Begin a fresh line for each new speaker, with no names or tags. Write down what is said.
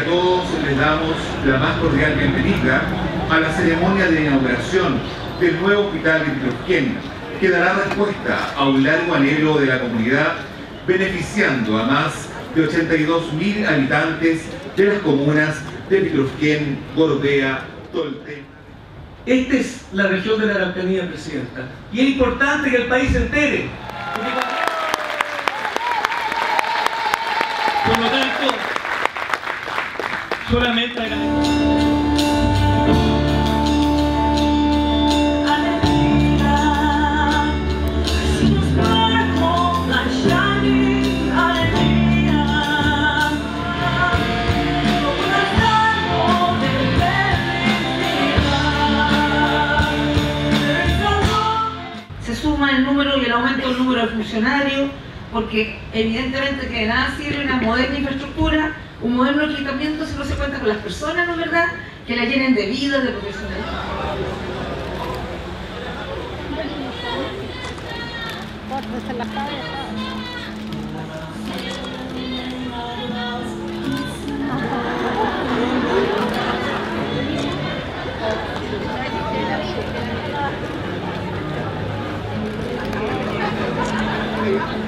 damos la más cordial bienvenida a la ceremonia de inauguración del nuevo hospital de Pitrufquén, que dará respuesta a un largo anhelo de la comunidad, beneficiando a más de 82.000 habitantes de las comunas de Pitrufquén, Gorbea, Tolte.
Esta es la región de la Araucanía, Presidenta. Y es importante que el país se entere. Solamente
suma el número y el aumento del número de funcionarios, porque evidentemente que de nada sirve una moderna infraestructura, un moderno equipamiento si no se cuenta con las personas, ¿no es verdad? Que la llenen de vida, de profesionalismo.